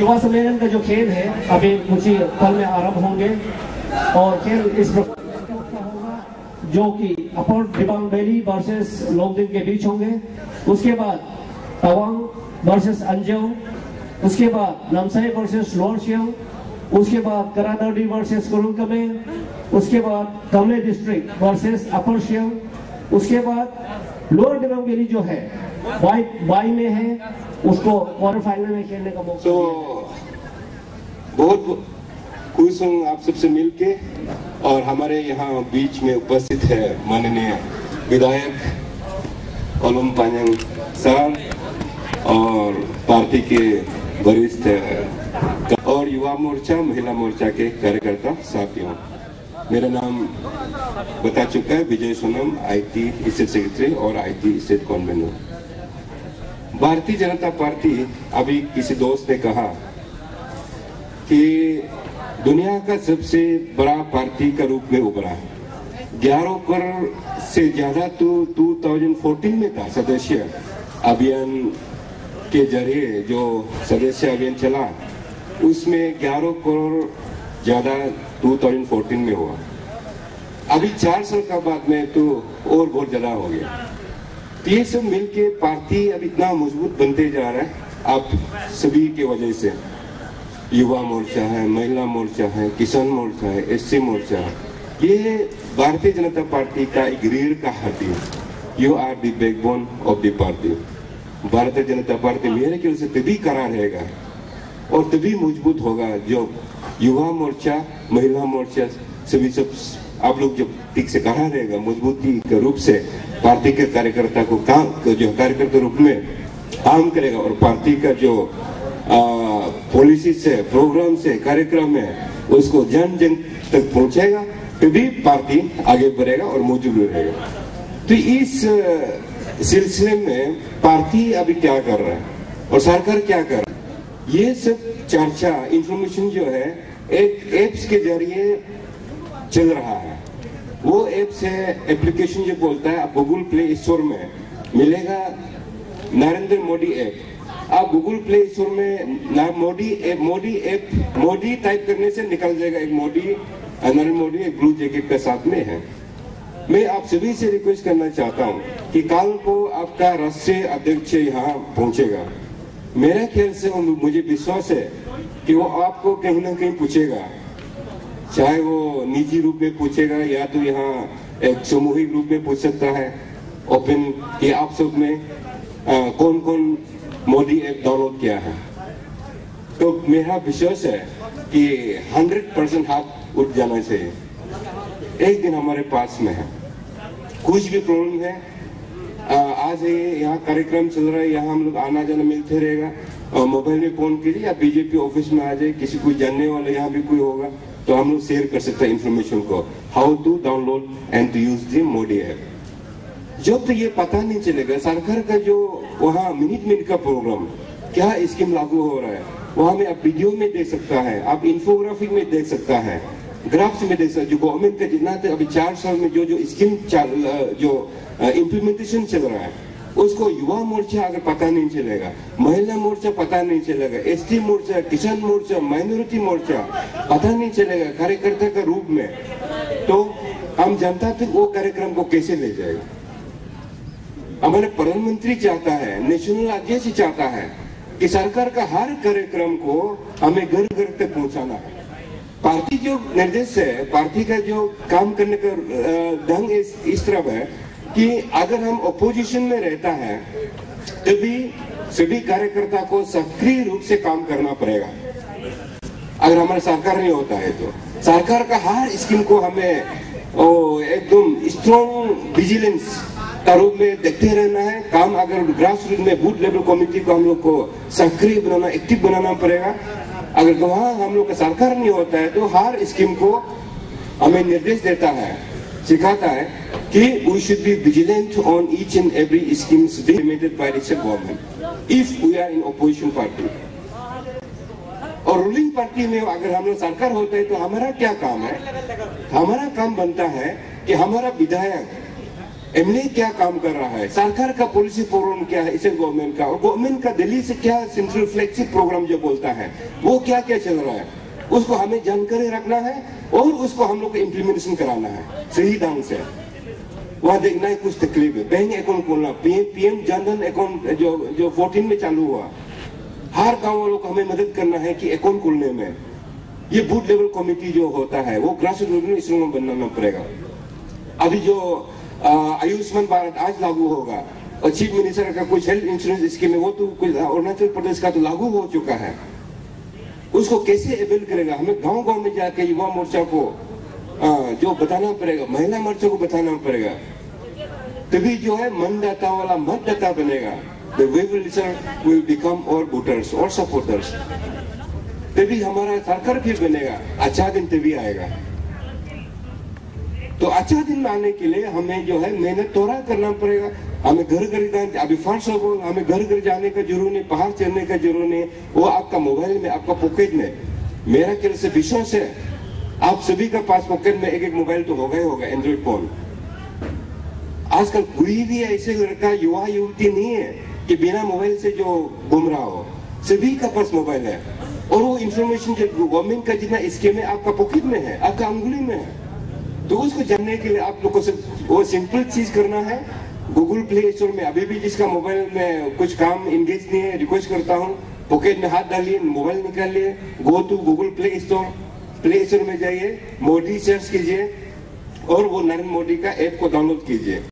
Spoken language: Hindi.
युवा सम्मेलन का जो खेल है, अभी कुछ ही पल में आरंभ होंगे। और खेल इस जो कि अपर दिबांग वैली वर्सेस लोकदिन के बीच होंगे। उसके बाद तवांग वर्सेस अंजोंग। उसके बाद नमसाई वर्सेस लोअर शियोंग उसके बाद करादर्डी वर्सेस कुरुंगकमे। उसके बाद कमले डिस्ट्रिक्ट वर्सेस अपर शियोंग। उसके बाद लोअर दिबांग वैली जो है, वाई वाई में है। उसको क्वार्टर फाइनल में खेलने का मौका तो बहुत खुश हूँ आप सबसे मिलके और हमारे यहाँ बीच में उपस्थित है माननीय विधायक ओलम पांजंग सर और पार्टी के वरिष्ठ और युवा मोर्चा महिला मोर्चा के कार्यकर्ता साथियों मेरा नाम बता चुका है Vijay Sonam IT state secretary और IT state convener. Bharatiya Janata Party अभी किसी दोस्त ने कहा कि दुनिया का सबसे बड़ा पार्टी का रूप में उभरा है। ग्यारह करोड़ से ज़्यादा तो 2014 में था, सदस्य अभियान के ज़रिए जो सदस्य अभियान चला, उसमें 11 करोड़ ज़्यादा 2014 में हुआ। अभी चार साल का बाद में तो और बहुत ज़्यादा हो गया। तो ये सब मिलके पार्टी अब इतना मज़बूत बनते जा रहा है, आप सभी की वजह से। युवा मोर्चा है, महिला मोर्चा है, किसान मोर्चा है, एससी मोर्चा है। ये भारतीय जनता पार्टी का एक रीढ़ का हड्डी है। You are the backbone of the party Bharatiya Janata Party मेरे ख्याल से तभी करा रहेगा और तभी मज़बूत होगा जो युवा मोर्चा, महिला मोर्चा सभी सब आप लोग जब ठीक से करा रहेगा मजबूती के रूप से पार्टी के कार्यकर्ता को काम जो कार्यकर्ता रूप में काम करेगा और पार्टी का जो पॉलिसी से प्रोग्राम से, कार्यक्रम है, उसको जन जन तक पहुंचेगा तभी पार्टी आगे बढ़ेगा और मौजूद रहेगा। तो इस सिलसिले में पार्टी अभी क्या कर रहा है और सरकार क्या कर रहा है? ये सब चर्चा इंफॉर्मेशन जो है, एक एप्स के ज़रिए चल रहा है। वो ऐप से एप्लीकेशन जो बोलता है गूगल प्ले स्टोर में मिलेगा नरेंद्र मोदी ऐप आप गूगल प्ले स्टोर में Modi app Modi app Modi type करने से निकल जाएगा एक मोदी, नरेंद्र मोदी एक ब्लू जैकेट के साथ में है। मैं आप सभी से रिक्वेस्ट करना चाहता हूँ कि कल को आपका राष्ट्रीय अध्यक्ष यहाँ पहुंचेगा। मेरा ख्याल से मुझे विश्वास है कि वो आपको कहीं ना कहीं पूछेगा। चाहे वो निजी रूप में पूछेगा या तो यहाँ एक सामूहिक रूप में पूछ सकता है। ओपन कि आप सब में आ, कौन कौन मोदी ऐप डाउनलोड किया है। तो मेरा विश्वास है कि 100 परसेंट हाथ उठ जाना चाहिए। एक दिन हमारे पास में है। कुछ भी प्रॉब्लम है आ, आज ये यहाँ कार्यक्रम चल रहा है यहाँ हम लोग आना जाना मिलते रहेगा। और मोबाइल में फ़ोन कीजिए या बीजेपी ऑफ़िस में आ जाए किसी को जानने वाले यहाँ भी कोई होगा। तो हम लोग शेयर कर सकते हैं इंफॉर्मेशन को how to download and to use the Modi app जब तक ये पता नहीं चलेगा, सरकार का जो वहाँ मिनट मिनट का प्रोग्राम क्या स्कीम लागू हो रहा है? वहाँ में आप वीडियो में देख सकता है, आप इंफोग्राफिक में देख सकता है ग्राफ्स में देख सकते जो गवर्नमेंट का जितना अभी चार साल में जो जो स्कीम जो इम्प्लीमेंटेशन चल रहा है उसको युवा मोर्चा अगर पता नहीं चलेगा महिला मोर्चा पता नहीं चलेगा एसटी मोर्चा किसान मोर्चा माइनॉरिटी मोर्चा पता नहीं चलेगा कार्यकर्ता का रूप में तो हम जनता तक वो कार्यक्रम को कैसे ले जाएगा? हमारे प्रधानमंत्री चाहता है नेशनल अध्यक्ष चाहता है कि सरकार का हर कार्यक्रम को हमें घर घर तक पहुंचाना है। पार्टी जो निर्देश है पार्टी का जो काम करने का ढंग इस, तरह है कि अगर हम अपोजिशन में रहता है, तभी सभी कार्यकर्ता को सक्रिय रूप से काम करना पड़ेगा। अगर हमारा सरकार नहीं होता है तो। सरकार का हर स्कीम को हमें एकदम स्ट्रॉन्ग विजिलेंस का रूप में देखते रहना है। काम अगर ग्रास रूट में बूथ लेवल कमेटी को हम लोग को सक्रिय बनाना एक्टिव बनाना पड़ेगा। अगर वहाँ हम लोग का सरकार नहीं होता है तो हर स्कीम को हमें निर्देश देता है। सिखाता है कि we should be vigilant on each and every schemes implemented by the government. If we are in opposition party. और रूलिंग पार्टी में अगर हम लोग सरकार होते हैं तो हमारा क्या काम है? हमारा काम बनता है कि हमारा विधायक एमएलए क्या काम कर रहा है? सरकार का पॉलिसी प्रोग्राम क्या है? इसे गवर्नमेंट का। और गवर्नमेंट का दिल्ली से क्या सेंट्रल फ्लेक्सिव प्रोग्राम जो बोलता है, वो क्या क्या चल रहा है? उसको हमें जानकारी रखना है और उसको हम लोग को इम्प्लीमेंटेशन कराना है। सही ढंग से। वहाँ देखना है कुछ तकलीफ़ है। बैंक अकाउंट खोलना। पीएम पीएम जनधन अकाउंट जो जो 14 में चालू हुआ। हर गाँव वालों को हमें मदद करना है कि अकाउंट खोलने में। ये बूथ लेवल कमेटी जो होता है, वो ग्रास रूट में इसमें बनाना पड़ेगा। अभी जो आयुष्मान भारत आज लागू होगा, और चीफ मिनिस्टर का कुछ हेल्थ इंश्योरेंस स्कीम है, वो तो अरुणाचल प्रदेश का तो लागू हो चुका है। उसको कैसे अवेल करेगा? हमें गाँव गाँव में जाकर युवा मोर्चा को आ, जो बताना पड़ेगा महिला मोर्चा को बताना पड़ेगा। तभी जो है मनदाता वाला मतदाता बनेगा। The will will become और वोटर्स और सपोर्टर्स तभी हमारा सरकार फिर बनेगा। अच्छा दिन तभी आएगा। तो अच्छा दिन आने के लिए हमें जो है मेहनत थोड़ा करना पड़ेगा। हमें घर घर जाने, अभी ऑफ़ ऑल हमें घर घर जाने का ज़रूर नहीं, पहाड़ चढ़ने का ज़रूर नहीं। वो आपका मोबाइल में, आपका पॉकेट में। मेरा ख्याल से विश्वास है, आप सभी का पास पॉकेट में एक एक मोबाइल तो होगा ही होगा एंड्रॉइड फ़ोन आजकल कोई भी ऐसे लड़का, युवा, युवती नहीं है कि बिना मोबाइल से जो घूम रहा हो। सभी का पास मोबाइल है। और वो इंफॉर्मेशन जो गवर्नमेंट का जितना स्कीम है, आपका पॉकेट में है, आपका अंगुली में है। तो उसको जानने के लिए आप लोग को वो सिंपल चीज़ करना है। गूगल प्ले स्टोर में अभी भी जिसका मोबाइल में कुछ काम इंगेज नहीं है रिक्वेस्ट करता हूँ पॉकेट में हाथ डालिए मोबाइल निकालिए go to Google play store play store में जाइए मोदी सर्च कीजिए और वो नरेंद्र मोदी का ऐप को डाउनलोड कीजिए।